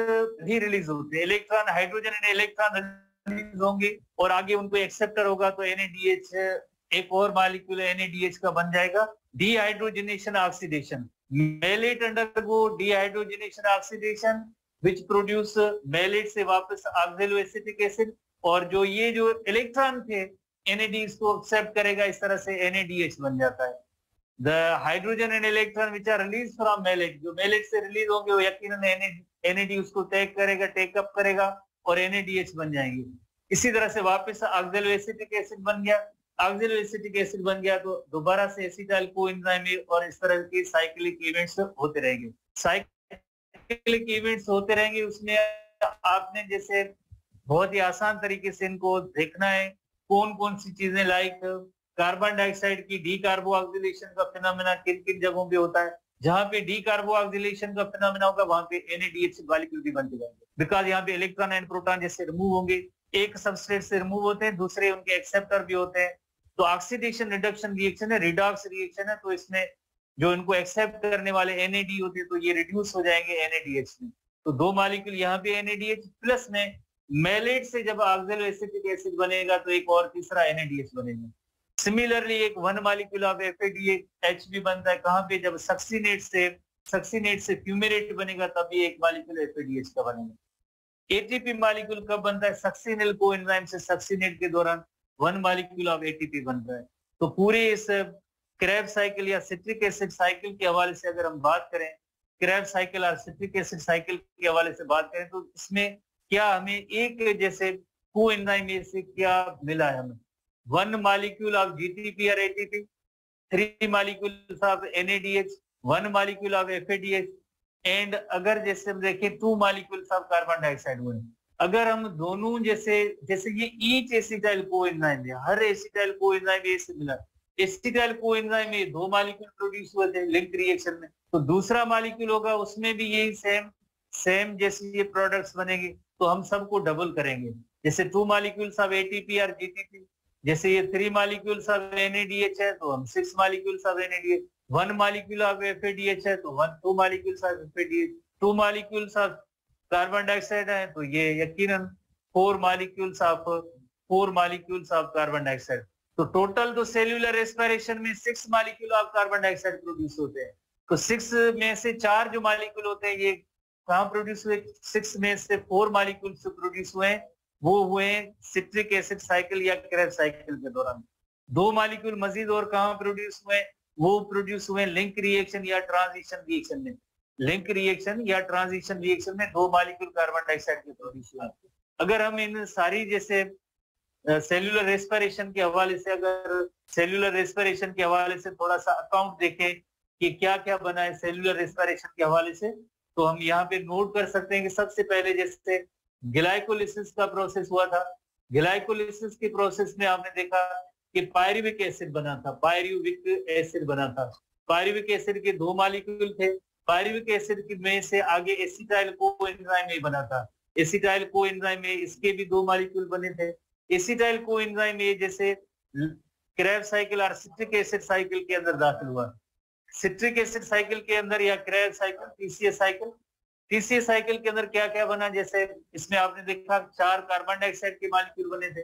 भी रिलीज़ होते हैं। Electron hydrogen and electron release होंगे और आगे उनको एक्सेप्टर होगा तो एनएडीएच एक और मालिक्यूल एनएडीएच का बन जाएगा। Dehydrogenation oxidation malate undergo dehydrogenation oxidation which produce malate से वापस ऑक्सिलोएसिटिक एसिड और जो ये जो इलेक्ट्रॉन थे एनएडी इसको एक्सेप्ट करेगा, इस तरह से एनएडीएच बन जाता है। The hydrogen and electron which are release from malate जो मेलेट से रिलीज़ होंगे, वो यकीनन एनएडी उसको टेक करेगा टेकअप करेगा और एनएडीएच बन जाएँगे। इसी तरह से वापस ऑक्सिलोएसिटिक एसिड बन गया। ऑक्सिलोएसिटिक एसिड बन गया तो दोबारा से एसिटाइल कोएंजाइम और इस तरह के साइक्लिक इवेंट्स होते रहेंगे। साइक्लिक इवेंट्स होते रहेंगे, उसमें आपने जैसे बहुत ही आसान तरीके से इनको देखना है। कौन कौन सी चीज़ें लाइक कार्बन डाइऑक्साइड की डी कार्बोक्सिलेशन का फिनोमेना किन किन जगहों पे होता है? जहाँ पे डी कार्बोक्सिलेशन का फिनोमेना होगा, वहाँ पे एनएडीएच मॉलिक्यूल भी बनते जाएँगे। बिकॉज़ यहाँ पे इलेक्ट्रॉन एंड प्रोटॉन जैसे रिमूव होंगे। एक सबस्ट्रेट से रिमूव होते हैं, दूसरे उनके एक्सेप्टर भी होते हैं। तो ऑक्सीडेशन रिडक्शन रिएक्शन है रिडॉक्स रिएक्शन है तो इसमें जो इनको एक्सेप्ट करने वाले एनएडी होते हैं तो ये रिड्यूस हो जाएँगे एनएडीएच में तो दो मालिक्यूल यहाँ पे एनएडीएच प्लस में मेलेट से जब ऑक्सिलोएसिटिक एसिड बनेगा तो एक और तीसरा एनएडीएच बनेगा। सिमिलरली एक वन मॉलिक्यूल ऑफ़ एच भी बनता है। कहाँ पे? जब सक्सीनेट से सक्सीनेट से फ्यूमेरेट बनेगा, तभी एक मॉलिक्यूल एफएडीएच का बनेगा। एटीपी मॉलिक्यूल कब बनता है? सक्सीनिल को एंजाइम से सक्सीनेट के दौरान वन मॉलिक्यूल ऑफ़ एटीपी बन रहा है। तो पूरे इस क्रैब साइकिल या सिट्रिक एसिड साइकिल के हवाले से अगर हम बात करें क्रैब साइकिल और सिट्रिक एसिड साइकिल के हवाले से बात करें तो इसमें क्या हमें एक जैसे को में से क्या मिला है हमें? वन मॉलिक्यूल ऑफ़ जीटीपी और ATP three molecule of NADH one molecule of FADH and अगर जैसे हम देखें two molecules of carbon dioxide हुए अगर हम दोनों जैसे जैसे ये ईच एसिटाइल को एंजाइम है, हर एसिटाइल को एंजाइम ए से मिला एसिटाइल को एंजाइम में दो मॉलिक्यूल प्रोड्यूस हुए थे लिंक रिएक्शन में. तो दूसरा मॉलिक्यूल होगा, उसमें भी यही सेम सेम जैसे ये प्रोडक्ट्स बनेंगे तो हम सबको डबल करेंगे. जैसे टू मॉलिक्यूल्स ऑफ़ एटीपी और जीटीपी जैसे ये थ्री मालिक्यूल्स ऑफ़ एनएडीएच है तो हम six molecules of NADH one molecule of FADH है तो one two molecules of FADH two molecules of carbon dioxide है तो ये यकीनन four molecules of four molecules of carbon dioxide तो टोटल तो सेल्यूलर रेस्पिरेशन में six molecule of carbon dioxide produce होते हैं। तो सिक्स में से चार जो मालिक्यूल होते हैं, ये कहाँ प्रोड्यूस हुए? सिक्स में से फोर मॉलिक्यूल जो प्रोड्यूस हुए वो हुए सिट्रिक एसिड साइकिल या क्रेब साइकिल के दौरान। दो मालिक्यूल मजीद और कहाँ प्रोड्यूस हुए, वो प्रोड्यूस हुए लिंक रिएक्शन या ट्रांजिशन रिएक्शन में। लिंक रिएक्शन या ट्रांजिशन रिएक्शन में दो मॉलिक्यूल कार्बन डाइऑक्साइड के प्रोड्यूस हुए अगर हम इन सारी जैसे सेल्यूलर रेस्पिरेशन के हवाले से अगर सेल्यूलर रेस्पिरेशन के हवाले से थोड़ा सा अकाउंट देखें कि क्या क्या बना है सेल्यूलर रेस्पिरेशन के हवाले से तो हम यहाँ पे नोट कर सकते हैं कि सबसे पहले जैसे ग्लाइकोलिसिस का प्रोसेस हुआ था। ग्लाइकोलिसिस के प्रोसेस में आपने देखा कि पायरुविक एसिड बना था। पायरुविक एसिड बना था। पायरुविक एसिड के दो मालिक्यूल थे। पायरुविक एसिड में से आगे एसिटाइल को एंजाइम ए बना था। एसिटाइल को एंजाइम में इसके भी दो मालिक्यूल बने थे। एसिटाइल को एंजाइम ए जैसे क्रैब साइकिल और सिट्रिक एसिड साइकिल के अंदर दाखिल हुआ। सिट्रिक एसिड साइकिल के अंदर या Krebs cycle TCS cycle TCS cycle के अंदर क्या क्या बना? जैसे इसमें आपने देखा, चार कार्बन डाइऑक्साइड के मालिक्यूल बने थे।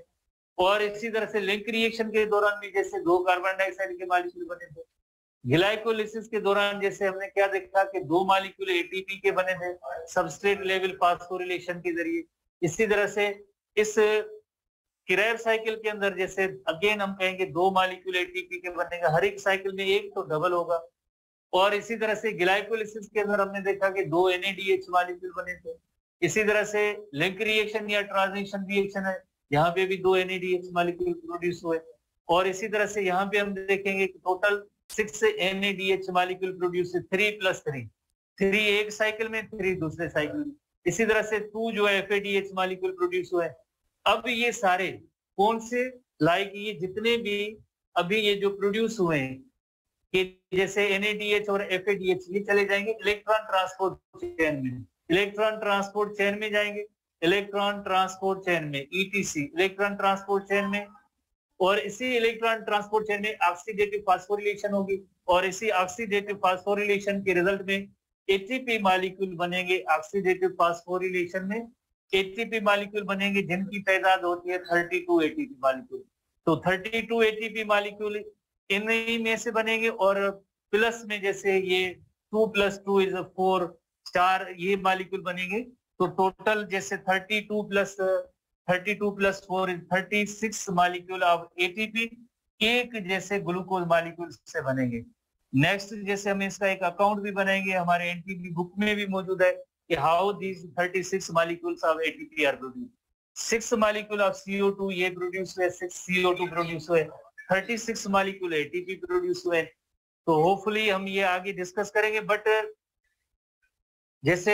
और इसी तरह से लिंक रिएक्शन के दौरान भी जैसे दो कार्बन डाइऑक्साइड के मालिक्यूल बने थे। ग्लाइकोलिसिस के दौरान जैसे हमने क्या देखा कि दो मालिक्यूल एटीपी के बने थे सबस्ट्रेट लेवल फास्फोरिलेशन के ज़रिए। इसी तरह से इस किरैब साइकिल के अंदर जैसे अगेन हम कहेंगे दो मालिक्यूल एटीपी के बनेगा। हर एक साइकिल में एक तो डबल होगा। और इसी तरह से ग्लाइकोलिसिस के अंदर हमने देखा कि दो एनएडीएच मालिक्यूल बने थे। इसी तरह से लिंक रिएक्शन या ट्रांजिशन रिएक्शन है। यहाँ पे भी दो एनएडीएच मालिक्यूल प्रोड्यूस हुए। और इसी तरह से यहाँ पे हम देखेंगे कि total six NADH molecule produce three plus three three एक साइकिल में थ्री दूसरे साइकिल में। इसी तरह से टू जो है एफ़ एडीएच मालिक्यूल प्रोड्यूस हुए। अब ये सारे, कौन से लाइक ये जितने भी अभी ये जो प्रोड्यूस हुए हैं कि जैसे एनएडीएच और एफ़ ये चले जाएँगे इलेक्ट्रॉन ट्रांसपोर्ट चेन में। इलेक्ट्रॉन ट्रांसपोर्ट चेन में जाएँगे इलेक्ट्रॉन ट्रांसपोर्ट चेन में ईटीसी इलेक्ट्रॉन ट्रांसपोर्ट चेन में। और इसी इलेक्ट्रॉन ट्रांसपोर्ट चेन में ऑक्सीडेटिव फास्फोरिलेशन होगी और इसी ऑक्सीडेटिव फास्फोरिलेशन के रिज़ल्ट में एटीपी मालिक्यूल बनेंगे ऑक्सीडेटिव फास्फोरिलेशन में। एटीपी मालिक्यूल बनेंगे, जिनकी तादाद होती है 32 एटीपी मालिक्यूल तो 32 एटीपी मालिक्यूल इन्हीं में से बनेंगे और प्लस में जैसे ये two plus two is four चार ये मालिक्यूल बनेंगे। तो टोटल जैसे 32 plus 32 plus four is 36 molecule of ATP एक जैसे ग्लूकोज मालिक्यूल से बनेंगे। नेक्स्ट जैसे हम इसका एक अकाउंट भी बनाएँगे, हमारे एनटीपी बुक में भी मौजूद है कि how these 36 molecules of are produced. Six molecule of CO2 ये प्रोड्यूस हुए, सिक्स CO2 प्रोड्यूस हुए। 36 molecule ATP प्रोड्यूस हुए तो होपफुली हम ये आगे डिस्कस करेंगे बट जैसे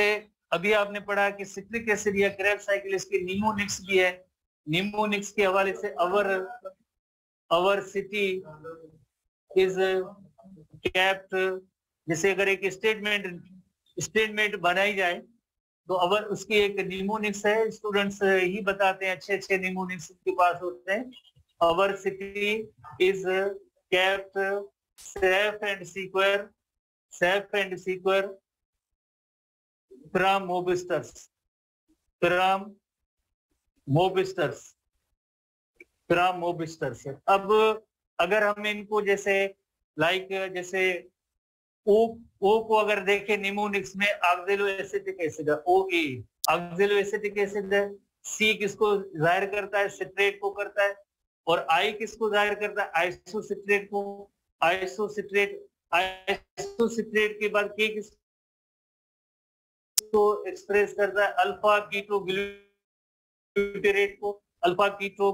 अभी आपने पढ़ा कि सिट्रिक एसिड या क्रेब साइकिल इसके निमोनिक्स भी है। निमोनिक्स के हवाले से our our city is kept जैसे अगर एक स्टेटमेंट स्टेटमेंट बनाई जाए तो अवर उसकी एक निमोनिक्स है। स्टूडेंट्स ही बताते हैं अच्छे अच्छे निमोनिक्स के पास होते हैं। Our city is kept safe and secure safe and secure from mobsters from mobsters from mobsters अब अगर हम इनको जैसे लाइक जैसे ओ ओ को अगर देखें निमोनिक्स में oxaloacetic acid O A oxaloacetic acid C किसको ज़ाहिर करता है? सिट्रेट को करता है। और आई किसको ज़ाहिर करता है? आइसोसिट्रेट को। आइसोसिट्रेट आइसोसिट्रेट के बाद के किसको एक्सप्रेस करता है? अल्फ़ा कीटो ग्लूटेरेट को। अल्फ़ा कीटो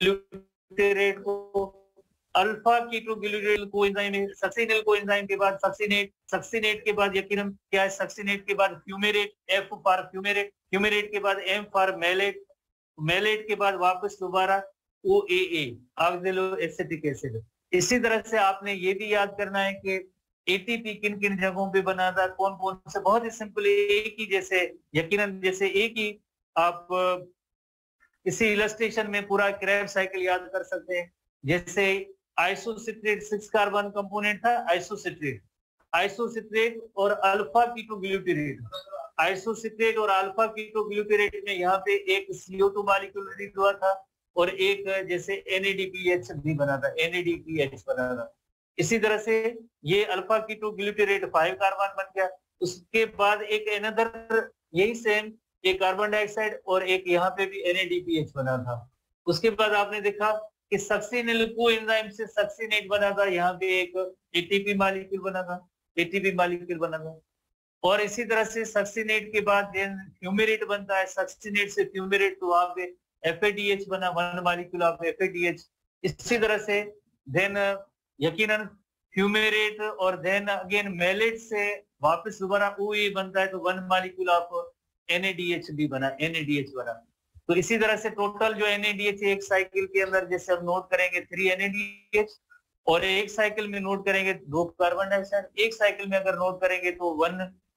ग्लूटेरेट को। अल्फ़ा कीटोग्लूटाइल कोएंजाइम है सक्सिनिल कोएंजाइम के बाद सक्सिनेट सक्सिनेट के बाद यकीनन क्या है? सक्सिनेट के बाद fumarate F for fumarate fumarate के बाद एम फॉर मेलेट मेलेट के बाद वापस दोबारा O A A oxalo acetic acid इसी तरह से आपने ये भी याद करना है कि एटीपी किन किन जगहों पे बना था कौन कौन से बहुत ही सिंपल एक ही जैसे, यकीनन जैसे एक ही आप इसी इलस्ट्रेशन में पूरा क्रैब साइकिल याद कर सकते हैं। जैसे आइसोसिट्रेट सिक्स कार्बन कंपोनेंट था आइसोसिट्रेट आइसोसिट्रेट और अल्फ़ा कीटोग्लूटेरेट आइसोसिट्रेट और अल्फ़ा कीटोग्लूटेरेट में यहाँ पे एक CO2 मॉलिक्यूल रिलीज़ हुआ था और एक जैसे NADPH भी बना था NADPH बना था। इसी तरह से ये अल्फ़ा कीटोग्लूटेरेट फाइव कार्बन बन गया। उसके बाद एक एनदर यही सेम एक कार्बन डाइऑक्साइड और एक यहाँ पे भी NADPH बना था। उसके बाद आपने देखा कि सक्सीनिल को एंजाइम से सक्सीनेट बना था, यहाँ पे एक एटीपी मालिक्यूल बना था एटीपी मालिक्यूल बना था। और इसी तरह से सक्सीनेट के बाद फ्यूमेरेट बनता है। सक्सीनेट से फ्यूमेरेट तो वहाँ पे एफ़ बना वन मालिक्यूल ऑफ़ एफ़ इसी तरह से देन यकीनन फ्यूमेरेट और देन अगेन मेलेट से वापस दोबारा ओ बनता है तो वन मालिक्यूल ऑफ़ एनएडीएच भी बना एनएडीएच बना। तो इसी तरह से टोटल जो एनएडीएच एक साइकिल के अंदर जैसे हम नोट करेंगे थ्री एनएडीएच और एक साइकिल में नोट करेंगे दो कार्बन डाइऑक्साइड एक साइकिल में अगर नोट करेंगे तो वन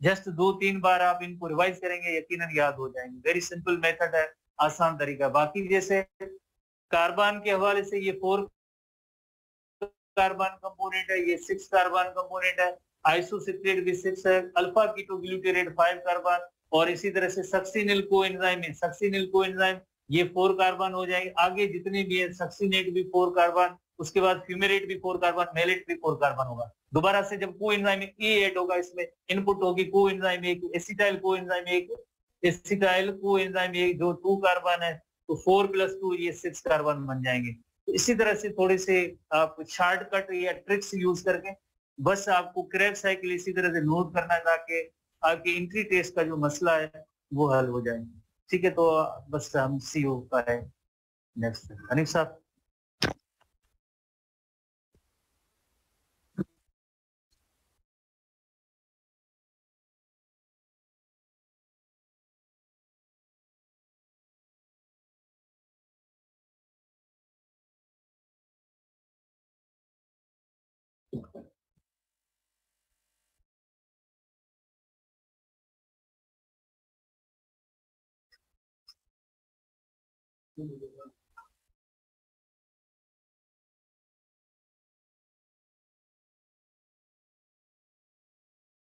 जस्ट दो तीन बार आप इनको रिवाइज करेंगे, यकीनन याद हो जाएँगे। वेरी सिंपल मेथड है, आसान तरीका। बाकी जैसे कार्बन के हवाले से ये फोर कार्बन कंपोनेंट है, ये सिक्स कार्बन कंपोनेंट है आइसोसिट्रेट भी सिक्स है अल्फ़ा कीटोग्लूटेरेट फाइव कार्बन, और इसी तरह से सक्सीनिल को एंजाइम है। सक्सीनिल को एंजाइम ये फोर कार्बन हो जाएँगे। आगे जितने भी है सक्सीनेट भी फोर कार्बन उसके बाद फ्यूमेरेट भी फोर कार्बन मेलेट भी फोर कार्बन होगा। दोबारा से जब को एंजाइम ए एड होगा, इसमें इनपुट होगी को एंजाइम एक एसिटाइल को एंजाइम एक एसिटाइल को एंजाइम एक जो टू कार्बन है तो फोर प्लस टू ये सिक्स कार्बन बन जाएँगे। तो इसी तरह से थोड़े से आप शॉर्टकट या ट्रिक्स यूज़ करके, बस आपको क्रैक साइकिल इसी तरह से नोट करना है ताकि आपके इंट्री टेस्ट का जो मसला है, वो हल हो जाए। ठीक है तो बस हम सीओ का है। नेक्स्ट हनीफ साहब।